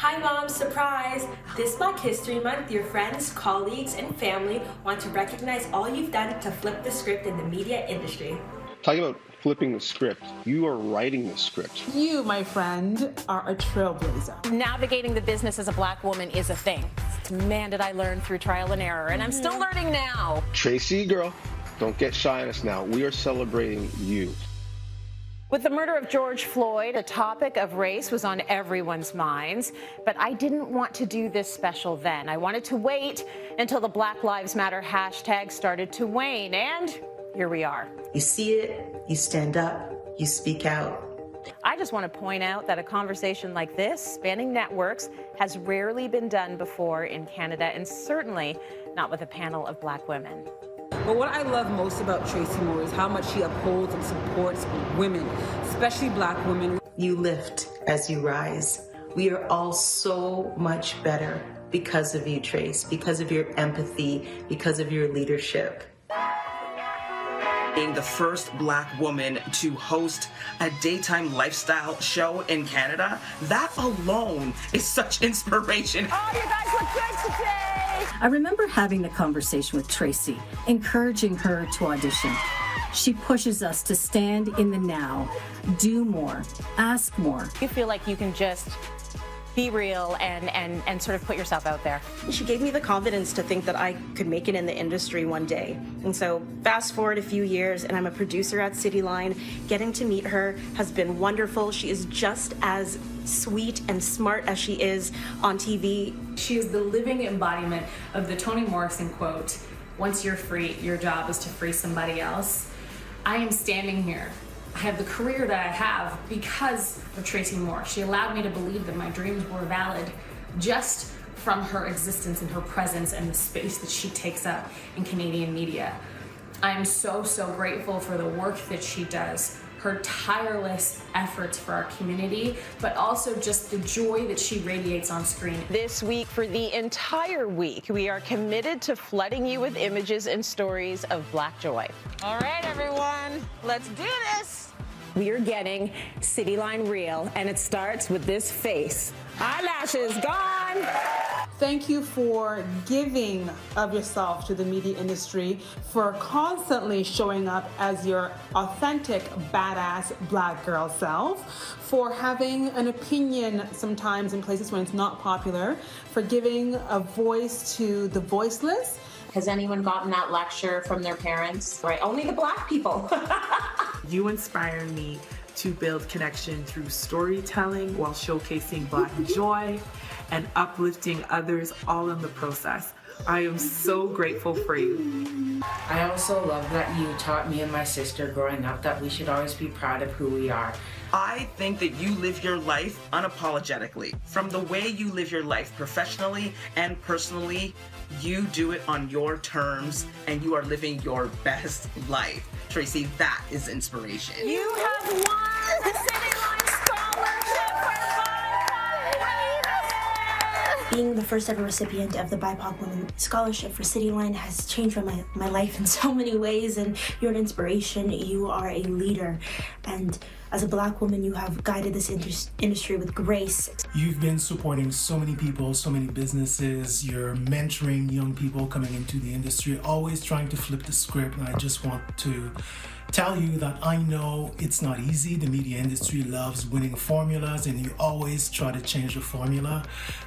Hi mom, surprise! This Black History Month, your friends, colleagues, and family want to recognize all you've done to flip the script in the media industry. Talking about flipping the script, you are writing the script. You, my friend, are a trailblazer. Navigating the business as a black woman is a thing. Man, did I learn through trial and error, and I'm still mm-hmm. learning now. Tracy, girl, don't get shy on us now. We are celebrating you. With the murder of George Floyd, the topic of race was on everyone's minds. But I didn't want to do this special then. I wanted to wait until the Black Lives Matter hashtag started to wane. And here we are. You see it, you stand up, you speak out. I just want to point out that a conversation like this, spanning networks, has rarely been done before in Canada, and certainly not with a panel of black women. But what I love most about Tracy Moore is how much she upholds and supports women, especially black women. You lift as you rise. We are all so much better because of you, Trace, because of your empathy, because of your leadership being the first black woman to host a daytime lifestyle show in Canada, that alone is such inspiration. Oh, you guys look good today. I remember having the conversation with Tracy, encouraging her to audition. She pushes us to stand in the now, do more, ask more. You feel like you can just be real and, and, and sort of put yourself out there. She gave me the confidence to think that I could make it in the industry one day. And so fast forward a few years and I'm a producer at Cityline. Getting to meet her has been wonderful. She is just as sweet and smart as she is on TV. She is the living embodiment of the Toni Morrison quote, once you're free, your job is to free somebody else. I am standing here I have the career that I have because of Tracy Moore. She allowed me to believe that my dreams were valid just from her existence and her presence and the space that she takes up in Canadian media. I am so, so grateful for the work that she does, her tireless efforts for our community, but also just the joy that she radiates on screen. This week, for the entire week, we are committed to flooding you with images and stories of Black joy. All right, everyone, let's do this we are getting Cityline Real, and it starts with this face. Eyelashes gone. Thank you for giving of yourself to the media industry, for constantly showing up as your authentic, badass black girl self, for having an opinion sometimes in places when it's not popular, for giving a voice to the voiceless. Has anyone gotten that lecture from their parents? Right, only the black people. You inspire me to build connection through storytelling while showcasing Black joy and uplifting others all in the process. I am so grateful for you. I also love that you taught me and my sister growing up that we should always be proud of who we are. I think that you live your life unapologetically. From the way you live your life professionally and personally, you do it on your terms and you are living your best life. Tracy, that is inspiration. You have won Being the first ever recipient of the BIPOC Women Scholarship for Cityline has changed my, my life in so many ways, and you're an inspiration. You are a leader. And as a black woman, you have guided this industry with grace. You've been supporting so many people, so many businesses. You're mentoring young people coming into the industry, always trying to flip the script. And I just want to tell you that I know it's not easy. The media industry loves winning formulas, and you always try to change the formula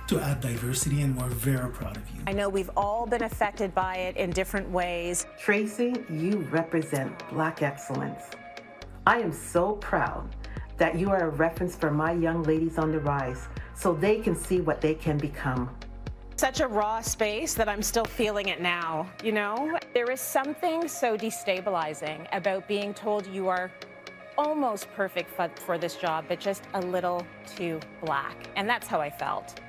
to add diversity, and we're very proud of you. I know we've all been affected by it in different ways. Tracy, you represent Black excellence. I am so proud that you are a reference for my young ladies on the rise so they can see what they can become. Such a raw space that I'm still feeling it now, you know? There is something so destabilizing about being told you are almost perfect for, this job, but just a little too black. And that's how I felt.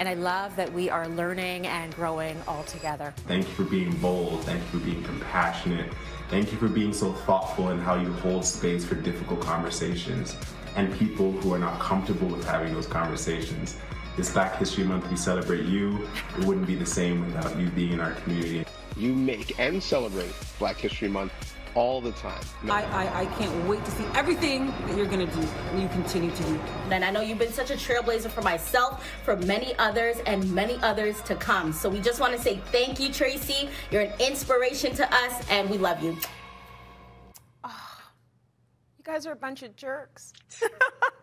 And I love that we are learning and growing all together. Thank you for being bold. Thank you for being compassionate. Thank you for being so thoughtful in how you hold space for difficult conversations and people who are not comfortable with having those conversations. This Black History Month, we celebrate you. It wouldn't be the same without you being in our community. You make and celebrate Black History Month all the time. No. I, I, I can't wait to see everything that you're going to do and you continue to do. And I know you've been such a trailblazer for myself, for many others, and many others to come. So we just want to say thank you, Tracy. You're an inspiration to us, and we love you. Oh, you guys are a bunch of jerks.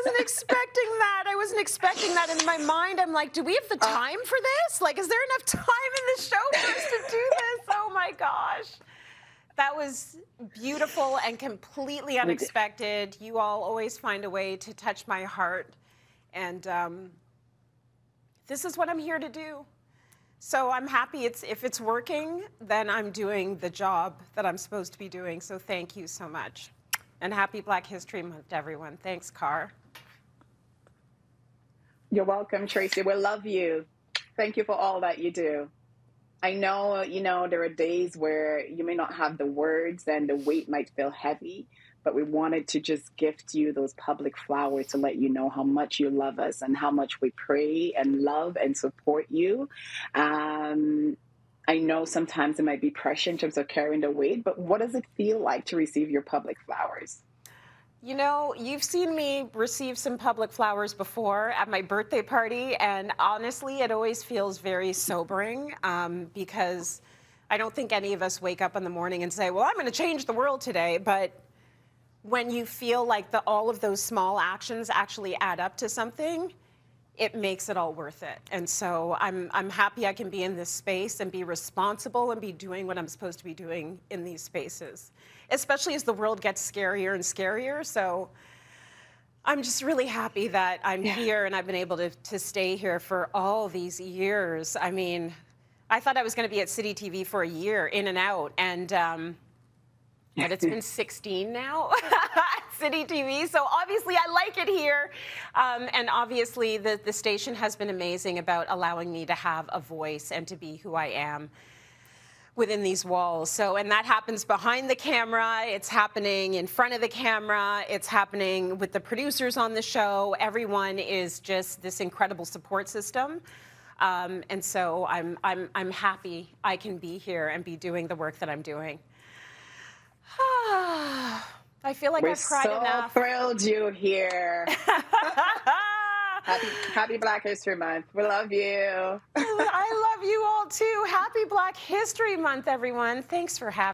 I wasn't expecting that. I wasn't expecting that. And in my mind, I'm like, do we have the time for this? Like, is there enough time in the show for us to do this? Oh my gosh. That was beautiful and completely unexpected. You all always find a way to touch my heart. And um, this is what I'm here to do. So I'm happy it's if it's working, then I'm doing the job that I'm supposed to be doing. So thank you so much. And happy Black History Month to everyone. Thanks, Car. You're welcome, Tracy. We love you. Thank you for all that you do. I know, you know, there are days where you may not have the words and the weight might feel heavy, but we wanted to just gift you those public flowers to let you know how much you love us and how much we pray and love and support you. Um, I know sometimes it might be pressure in terms of carrying the weight, but what does it feel like to receive your public flowers? You know, you've seen me receive some public flowers before at my birthday party, and honestly, it always feels very sobering um, because I don't think any of us wake up in the morning and say, Well, I'm going to change the world today. But when you feel like the, all of those small actions actually add up to something, it makes it all worth it. And so I'm, I'm happy I can be in this space and be responsible and be doing what I'm supposed to be doing in these spaces, especially as the world gets scarier and scarier. So I'm just really happy that I'm yeah. here and I've been able to, to stay here for all these years. I mean, I thought I was going to be at City TV for a year, in and out. And, um, but it's been 16 now City TV. So obviously I like it here. Um, and obviously the, the station has been amazing about allowing me to have a voice and to be who I am within these walls. So, and that happens behind the camera, it's happening in front of the camera, it's happening with the producers on the show. Everyone is just this incredible support system. Um, and so I'm, I'm, I'm happy I can be here and be doing the work that I'm doing. I feel like We're I've cried so enough. thrilled you here. happy, happy Black History Month. We love you. I love you all too. Happy Black History Month, everyone. Thanks for having